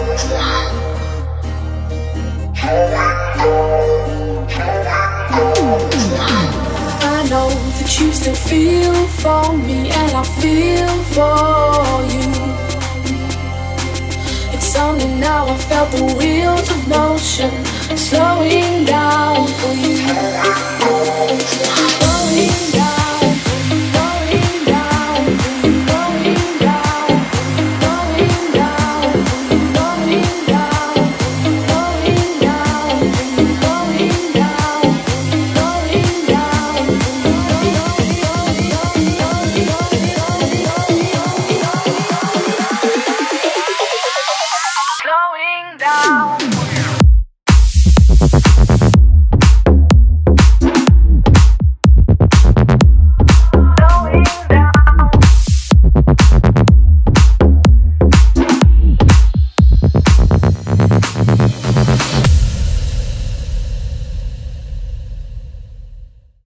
I know that you still feel for me, and I feel for you. It's only now I felt the wheels of motion slowing down. down.